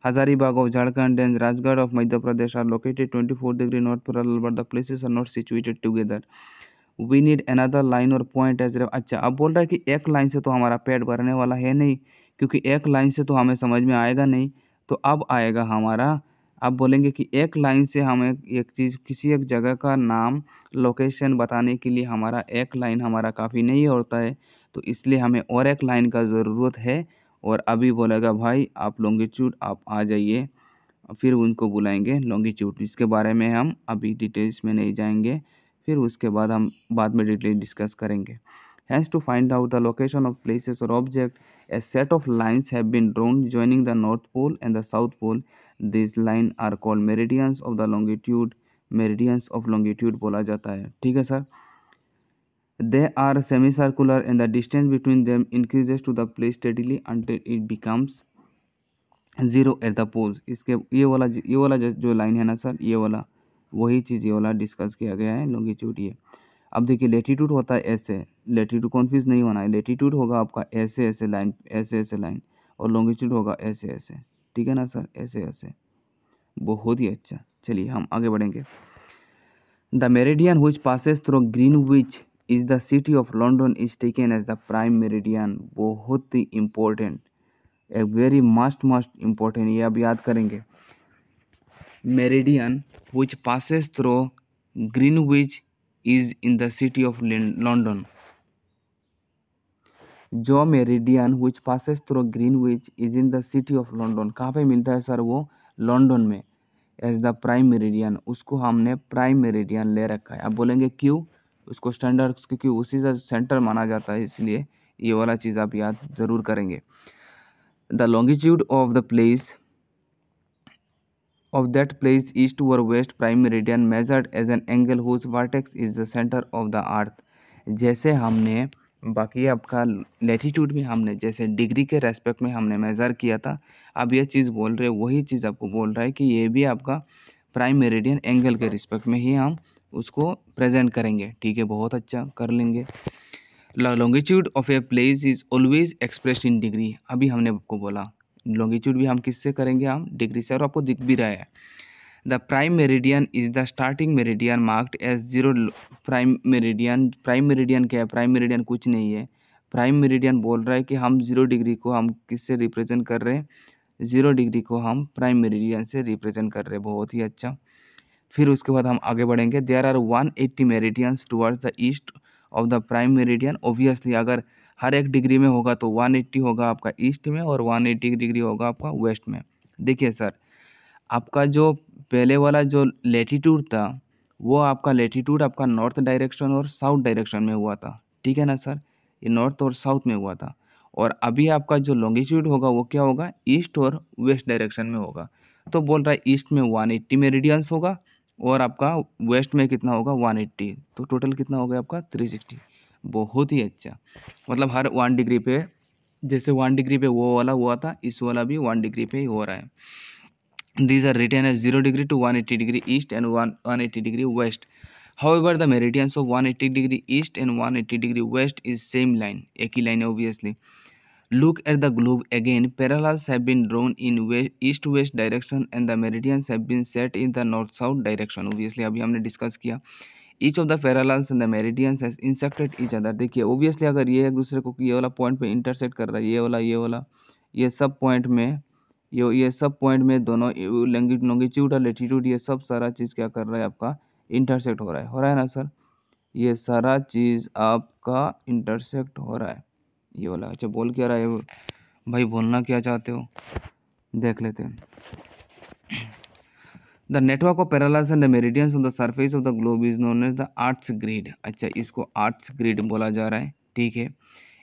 Hazaribagh of Jharkhand and Rajgarh of Madhya Pradesh are located 24 degree north parallel, but the places are not situated together. We need another line और point as अच्छा अब बोल रहा है कि एक line से तो हमारा पेट भरने वाला है नहीं, क्योंकि एक लाइन से तो हमें समझ में आएगा नहीं। तो अब आएगा हमारा। अब बोलेंगे कि एक लाइन से हमें एक चीज़, किसी एक जगह का नाम लोकेशन बताने के लिए हमारा एक लाइन हमारा काफ़ी नहीं होता है। तो इसलिए हमें और एक लाइन का ज़रूरत है और अभी बोलेगा, भाई, आप लॉन्गिट्यूड आप आ जाइए। फिर उनको बुलाएँगे लॉन्गिट्यूड इसके बारे में हम अभी डिटेल्स में नहीं जाएँगे। फिर उसके बाद हम, बाद में डिटेल डिस्कस करेंगे। Hence to find out the location of places और object a set of lines have been drawn joining the north pole and the south pole this line are called meridians of the longitude meridians of longitude बोला जाता है। ठीक है sir They are semicircular and the distance between them increases to the place steadily until it becomes zero at the poles इसके, ये वाला ये वाला जो लाइन है ना सर ये वाला, वही चीज़, ये वाला डिस्कस किया गया है लॉन्गिट्यूड ये। अब देखिए लेटीट्यूड होता है ऐसे लेटीट्यूड कन्फ्यूज़ नहीं होना है। लेटीट्यूड होगा आपका ऐसे ऐसे लाइन ऐसे ऐसे लाइन और लॉन्गिट्यूड होगा ऐसे ऐसे ठीक है ना सर? ऐसे ऐसे बहुत ही अच्छा। चलिए, हम आगे बढ़ेंगे। The meridian which passes through Greenwich is the city of London is taken as the prime meridian बहुत ही important a very must must important ये अब याद करेंगे। Meridian which passes through Greenwich is in the city of London जो meridian which passes through Greenwich is in the city of London कहाँ पे मिलता है सर वो? लंडन में. एज द प्राइम मेरिडियन उसको हमने प्राइम मेरिडियन ले रखा है। अब बोलेंगे क्यों? उसको स्टैंडर्ड क्योंकि उसी से सेंटर माना जाता है, इसलिए ये वाला चीज़ आप याद ज़रूर करेंगे। The longitude of the place of that place east or west prime meridian measured as an angle whose vertex is the centre of the earth जैसे हमने बाकी आपका लेटीट्यूड में हमने, जैसे डिग्री के रेस्पेक्ट में हमने मेज़र किया था, अब ये चीज़ बोल रहे, वही चीज़ आपको बोल रहा है कि ये भी आपका प्राइम मेरिडियन एंगल के रिस्पेक्ट में ही हम उसको प्रेजेंट करेंगे। ठीक है, बहुत अच्छा कर लेंगे। Longitude of a place is always express in degree अभी हमने आपको बोला। लॉन्गिट्यूड भी हम किससे करेंगे हम? डिग्री से, और आपको दिख भी रहा है। The prime meridian is the starting meridian marked as zero prime meridian prime meridian क्या है? प्राइम मेरिडियन कुछ नहीं है। प्राइम मेरिडियन बोल रहा है कि हम ज़ीरो डिग्री को हम किससे रिप्रेजेंट कर रहे हैं? ज़ीरो डिग्री को हम प्राइम मेरिडियन से रिप्रेजेंट कर रहे हैं। बहुत ही अच्छा। फिर उसके बाद हम आगे बढ़ेंगे। There are one eighty meridians towards the east of the prime meridian obviously अगर हर एक डिग्री में होगा तो वन एट्टी होगा आपका ईस्ट में और वन एट्टी डिग्री होगा आपका वेस्ट में। देखिए सर, आपका जो पहले वाला जो लेटीट्यूड था, वो आपका लेटीट्यूड आपका नॉर्थ डायरेक्शन और साउथ डायरेक्शन में हुआ था। ठीक है ना सर? ये नॉर्थ और साउथ में हुआ था। और अभी आपका जो लॉन्गिट्यूड होगा, वो क्या होगा? ईस्ट और वेस्ट डायरेक्शन में होगा। तो बोल रहा है ईस्ट में वन एट्टी मेरिडियंस होगा और आपका वेस्ट में कितना होगा? One eighty. तो टोटल कितना हो गया आपका? थ्री सिक्सटी बहुत ही अच्छा। मतलब हर वन डिग्री पे, जैसे वन डिग्री पे वो वाला हुआ था, इस वाला भी वन डिग्री पे ही हो रहा है। These are written as zero degree to one eighty degree east and one one eighty degree west however the meridians of one eighty degree east and one eighty degree west is same line एक ही लाइन है obviously Look at the globe again. Parallels have been drawn in east-west direction and the meridians have been set in the north-south direction. Obviously, अभी हमने discuss किया। Each of the parallels and the meridians has intersected each other देखिए obviously अगर ये एक दूसरे को ये वाला पॉइंट पे इंटरसेक्ट कर रहा है, ये वाला ये वाला, ये सब पॉइंट में, ये ये सब पॉइंट में दोनों लॉन्गिट्यूड और लेटीट्यूड ये सब सारा चीज़ क्या कर रहा है, आपका इंटरसेक्ट हो रहा है। हो रहा है ना सर ये सारा चीज़ आपका इंटरसेक्ट हो रहा है। ये वाला अच्छा बोल क्या रहा है भाई, बोलना क्या चाहते हो? देख लेते हैं। The network of parallels and the meridians on the surface of the globe is known as the earth's grid अच्छा इसको आर्ट्स ग्रिड बोला जा रहा है। ठीक है।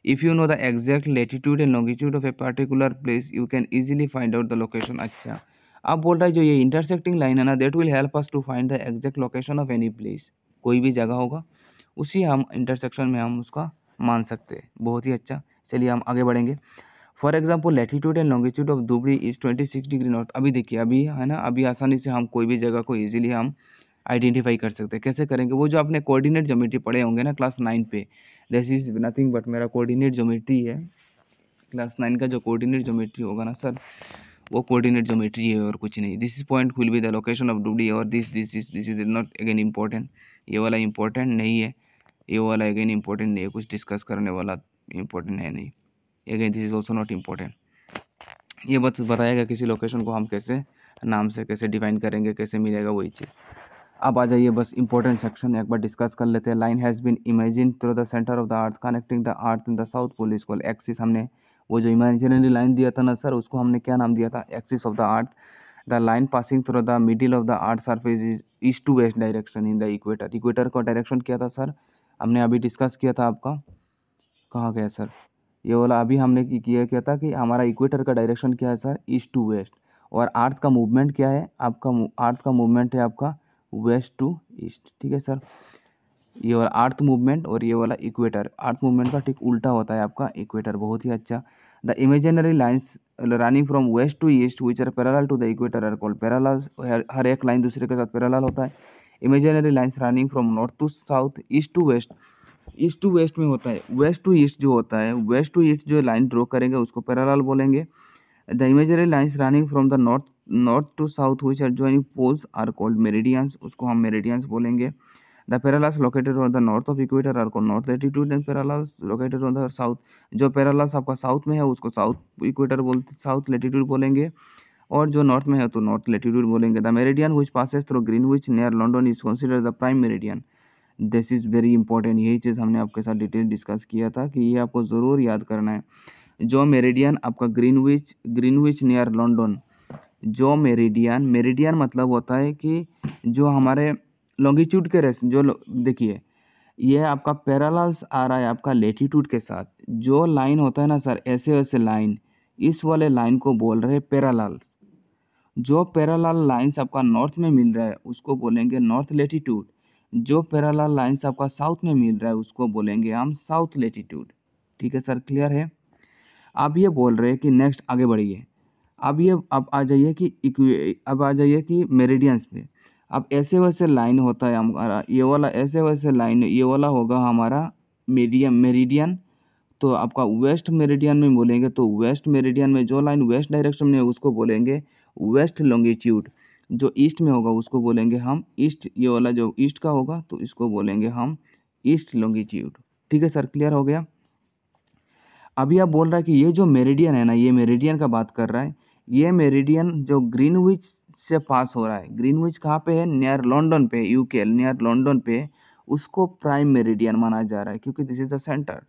If you know the exact latitude and longitude of a particular place you can easily find out the location अच्छा। आप बोल रहे हैं, जो ये इंटरसेक्टिंग लाइन है ना that will help us to find the exact location of any place कोई भी जगह होगा, उसी हम इंटरसेक्शन में हम उसका मान सकते हैं। बहुत ही अच्छा। चलिए हम आगे बढ़ेंगे। For example latitude and longitude of Dhubri is twenty six degree north अभी देखिए, अभी है ना, अभी आसानी से हम कोई भी जगह को ईजिली हम आइडेंटिफाई कर सकते हैं। कैसे करेंगे? वो जो आपने कोऑर्डिनेट ज्योमेट्री पढ़े होंगे ना क्लास नाइन पे दिस इज़ नथिंग बट मेरा कोऑर्डिनेट जोमेट्री है। क्लास नाइन का जो कोऑर्डिनेट ज्योमेट्री होगा ना सर वो कोऑर्डिनेट ज्योमेट्री है और कुछ नहीं। This is point will be the location of Dhubri और this this is this is not again important ये वाला इंपॉर्टेंट नहीं है। ये वाला अगेन इंपॉर्टेंट नहीं है। कुछ डिस्कस करने वाला इंपॉर्टेंट है नहीं। Again this is also not important ये बस बताएगा किसी लोकेशन को हम कैसे, नाम से कैसे डिफाइन करेंगे, कैसे मिलेगा वही चीज़। अब आ जाइए बस इंपॉर्टेंट सेक्शन एक बार डिस्कस कर लेते हैं। Line has been imagine through the centre of the earth connecting the earth in the south pole is call axis हमने वो जो इमेजिनरी लाइन दिया था ना सर उसको हमने क्या नाम दिया था? Axis of the earth the line passing through the middle of the earth surface is east to west direction in the equator equator का डायरेक्शन क्या था सर हमने अभी डिस्कस किया था आपका। कहाँ गया सर ये वाला अभी हमने किया, क्या था कि हमारा इक्वेटर का डायरेक्शन क्या है सर ईस्ट टू वेस्ट और अर्थ का मूवमेंट क्या है? आपका अर्थ का मूवमेंट है आपका वेस्ट टू ईस्ट ठीक है सर ये वाला अर्थ मूवमेंट और ये वाला इक्वेटर अर्थ मूवमेंट का ठीक उल्टा होता है आपका इक्वेटर बहुत ही अच्छा। The imaginary lines running from west to east which are parallel to the equator are called parallel हर एक लाइन दूसरे के साथ पैरेलल होता है। Imaginary lines running from north to south east to west east to west में होता है, west to east जो होता है, वेस्ट टू ईस्ट जो लाइन ड्रॉ करेंगे उसको पैरेलल बोलेंगे। The imagery lines running from the north north to south which are joining poles are called meridians उसको हम मेरिडियंस बोलेंगे। The parallels located on the north of equator are called north latitude and parallels located on the south जो parallels आपका south में है, उसको south equator बोलते south latitude बोलेंगे। और जो नॉर्थ में है तो नॉर्थ लेटीट्यूड बोलेंगे। The meridian which passes through Greenwich near London is consider the prime meridian this is very important यही चीज़ हमने आपके साथ डिटेल डिस्कस किया था कि ये आपको ज़रूर याद करना है। जो मेरिडियन आपका ग्रीनविच ग्रीनविच नियर लंडन जो मेरिडियन मेरिडियन मतलब होता है कि जो हमारे लॉन्गिट्यूड के रेस जो देखिए, ये आपका पैरालाल्स आ रहा है आपका लेटीट्यूड के साथ। जो लाइन होता है ना सर ऐसे ऐसे लाइन इस वाले लाइन को बोल रहे हैं पैरालाल्स जो पैरालाल लाइन्स आपका नॉर्थ में मिल रहा है, उसको बोलेंगे नॉर्थ लेटीट्यूड जो पैरालल लाइन्स आपका साउथ में मिल रहा है, उसको बोलेंगे हम साउथ लेटीट्यूड ठीक है सर क्लियर है? आप ये बोल रहे हैं कि नेक्स्ट आगे बढ़िए। अब ये, अब आ जाइए कि अब आ जाइए कि मेरिडियंस पे। अब ऐसे वैसे लाइन होता है हमारा, ये वाला, ऐसे वैसे लाइन ये वाला होगा हमारा मीडियम मेरिडियन तो आपका वेस्ट मेरिडियन में बोलेंगे तो वेस्ट मेरिडियन में जो लाइन वेस्ट डायरेक्शन में है, उसको बोलेंगे वेस्ट लॉन्गिट्यूड जो ईस्ट में होगा उसको बोलेंगे हम ईस्ट, ये वाला जो ईस्ट का होगा तो इसको बोलेंगे हम ईस्ट लॉन्गिट्यूड। ठीक है सर, क्लियर हो गया? अभी आप बोल रहा है कि ये जो मेरिडियन है ना, ये मेरिडियन का बात कर रहा है। ये मेरिडियन जो ग्रीनविच से पास हो रहा है, ग्रीनविच कहाँ पे है? नियर लंदन पे यूके नियर लंदन पे। उसको प्राइम मेरिडियन माना जा रहा है, क्योंकि दिस इज़ द सेंटर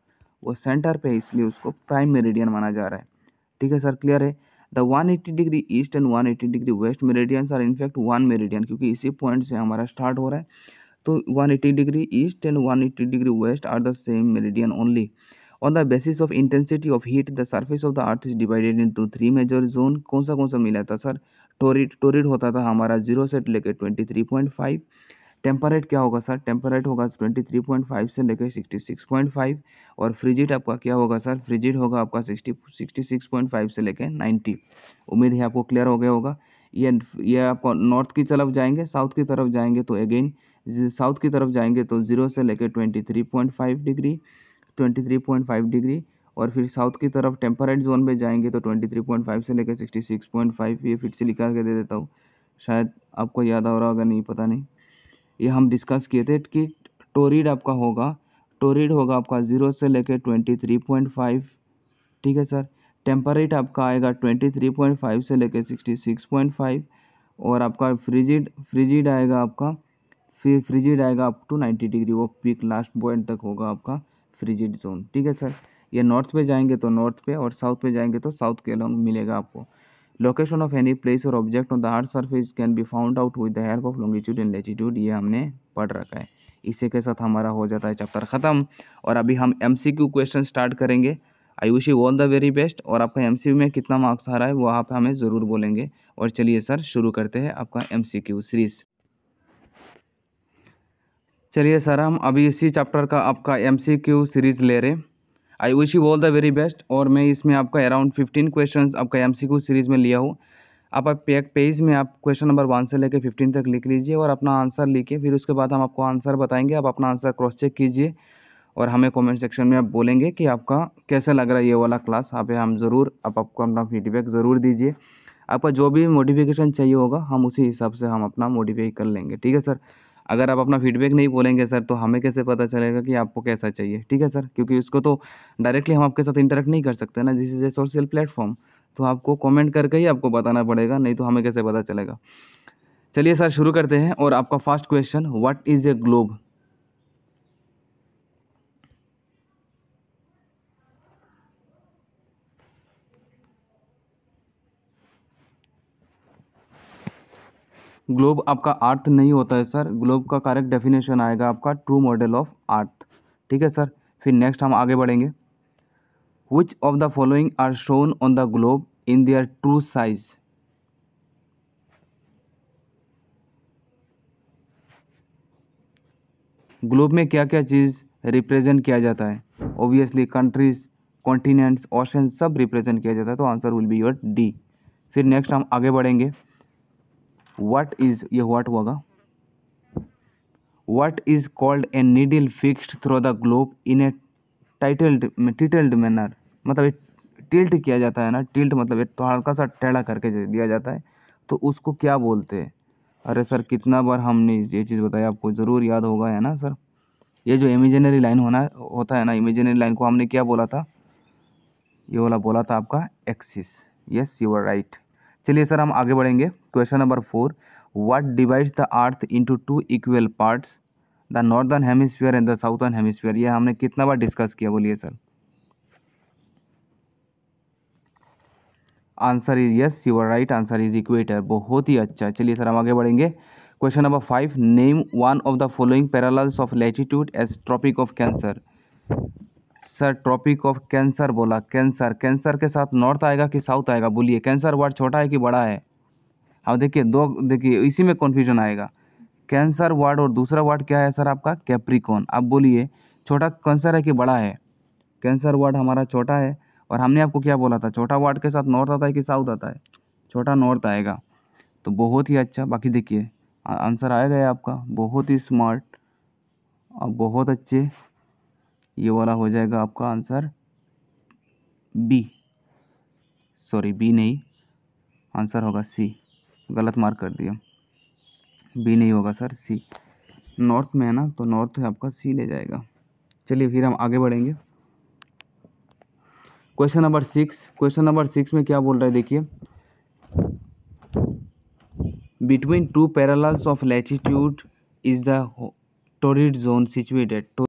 वो सेंटर पे इसलिए उसको प्राइम मेरिडियन माना जा रहा है। ठीक है सर, क्लियर है? The 180 degree east and 180 degree west meridians are in fact one meridian क्योंकि इसी पॉइंट से हमारा स्टार्ट हो रहा है। तो 180 degree east and 180 degree west are the same meridian only on the basis of intensity of heat the surface of the earth is divided into three major zone कौन सा कौन सा मिला था सर टोरिड टोरिड होता था हमारा zero से लेकर twenty three point five temperate क्या होगा सर? टेम्परेट होगा ट्वेंटी थ्री पॉइंट फाइव से लेकर सिक्सटी सिक्स पॉइंट फाइव और फ्रिजिट आपका क्या होगा सर? फ्रिजिट होगा आपका sixty sixty six point five से लेकर नाइन्टी उम्मीद है आपको क्लियर हो गया होगा। ये ये आपको नॉर्थ की तरफ़ जाएँगे साउथ की तरफ़ जाएँगे तो अगेन साउथ की तरफ़ जाएँगे तो ज़ीरो से लेकर twenty three point five degree twenty three point five degree और फिर साउथ की तरफ़ टेम्परेट जोन में जाएँगे तो ट्वेंटी थ्री पॉइंट फाइव से लेकर सिक्सटी सिक्स पॉइंट फाइव ये फिर से लिखा के दे देता हूँ। शायद आपको याद आ रहा होगा, नहीं, पता नहीं। ये हम डिस्कस किए थे कि टोरिड आपका होगा। टोरिड होगा आपका ज़ीरो से लेकर ट्वेंटी थ्री पॉइंट फाइव ठीक है सर? टेम्परेट आपका आएगा ट्वेंटी थ्री पॉइंट फाइव से लेकर सिक्सटी सिक्स पॉइंट फाइव और आपका फ्रिजिड फ्रिजिड आएगा आपका फिर फ्रिजिड आएगा अप टू नाइन्टी डिग्री वो पीक लास्ट पॉइंट तक होगा आपका फ्रिजिड जोन ठीक है सर? ये नॉर्थ पे जाएँगे तो नॉर्थ पे और साउथ पे जाएँगे तो साउथ के अलॉन्ग मिलेगा आपको। लोकेशन ऑफ़ एनी प्लेस और object on the earth surface can be found out with the help of longitude and latitude ये हमने पढ़ रखा है। इसी के साथ हमारा हो जाता है चैप्टर ख़त्म। और अभी हम M C Q question start करेंगे। I wish you all the very best और आपका एम सी में कितना मार्क्स आ रहा है, वो आप हमें ज़रूर बोलेंगे। और चलिए सर शुरू करते हैं आपका एम सी क्यू सीरीज़ चलिए सर हम अभी इसी चैप्टर का आपका एम सी क्यू सीरीज़ ले रहे I wish you all the very best और मैं इसमें आपका अराउंड फिफ्टीन क्वेश्चन आपका एमसीक्यू सीरीज़ में लिया हूँ। आप एक पेज में आप क्वेश्चन नंबर वन से लेकर फिफ्टीन तक लिख लीजिए और अपना आंसर लिखिए, फिर उसके बाद हम आपको आंसर बताएँगे। आप अपना आंसर क्रॉस चेक कीजिए और हमें कमेंट सेक्शन में आप बोलेंगे कि आपका कैसा लग रहा है ये वाला क्लास आप हम ज़रूर, आप आपको अपना फीडबैक ज़रूर दीजिए। आपका जो भी मोटिफिकेशन चाहिए होगा, हम उसी हिसाब से हम अपना मोटिफाई कर लेंगे। ठीक है सर अगर आप अपना फीडबैक नहीं बोलेंगे सर तो हमें कैसे पता चलेगा कि आपको कैसा चाहिए? ठीक है सर क्योंकि उसको तो डायरेक्टली हम आपके साथ इंटरेक्ट नहीं कर सकते ना। This is a social platform तो आपको कॉमेंट करके ही आपको बताना पड़ेगा, नहीं तो हमें कैसे पता चलेगा? चलिए सर शुरू करते हैं और आपका first question what is a globe globe आपका अर्थ नहीं होता है सर ग्लोब का करेक्ट डेफिनेशन आएगा आपका ट्रू मॉडल ऑफ़ अर्थ ठीक है सर फिर नेक्स्ट हम आगे बढ़ेंगे. Which of the following are shown on the globe in their true size globe में क्या क्या चीज़ रिप्रेजेंट किया जाता है? ऑब्वियसली कंट्रीज़ कॉन्टिनेंट्स ओशन सब रिप्रेजेंट किया जाता है तो answer will be your D फिर नेक्स्ट हम आगे बढ़ेंगे. व्हाट इज़ ये व्हाट होगा what is called a needle fixed through the globe in a titled tilted manner मतलब टिल्ट किया जाता है ना? टिल्ट मतलब तो हल्का सा टेढ़ा करके दिया जाता है। तो उसको क्या बोलते हैं? अरे सर, कितना बार हमने ये चीज़ बताई, आपको ज़रूर याद होगा, है ना सर? ये जो इमेजिनरी लाइन होना, होता है ना इमेजिनरी लाइन को हमने क्या बोला था? ये वाला बोला था आपका axis yes you are right चलिए सर, हम आगे बढ़ेंगे। Question number four what divides the earth into two equal parts the northern hemisphere and the southern hemisphere ये हमने कितना बार डिस्कस किया, बोलिए sir. Answer is yes you're right answer is equator बहुत ही अच्छा। चलिए सर, हम आगे बढ़ेंगे। Question number five name one of the following parallels of latitude as tropic of cancer sir, tropic of cancer बोला। कैंसर कैंसर के साथ नॉर्थ आएगा कि साउथ आएगा? बोलिए, कैंसर वर्ड छोटा है कि बड़ा है? हाँ देखिए, दो, देखिए, इसी में कन्फ्यूज़न आएगा। कैंसर वर्ड और दूसरा वर्ड क्या है सर आपका? कैप्रिकॉन आप बोलिए, छोटा कैंसर है कि बड़ा है? कैंसर वर्ड हमारा छोटा है और हमने आपको क्या बोला था? छोटा वर्ड के साथ नॉर्थ आता है कि साउथ आता है? छोटा नॉर्थ आएगा। तो बहुत ही अच्छा बाकी देखिए आंसर आएगा आपका। बहुत ही स्मार्ट और बहुत अच्छे ये वाला हो जाएगा आपका आंसर बी। सॉरी, बी नहीं, आंसर होगा सी। गलत मार्क कर दिया। बी नहीं होगा सर, सी। नॉर्थ में है ना तो नॉर्थ आपका, सी ले जाएगा। चलिए फिर हम आगे बढ़ेंगे। Question number six. Question number six में क्या बोल रहा है, देखिए। Between two parallels of latitude is the torrid zone situated.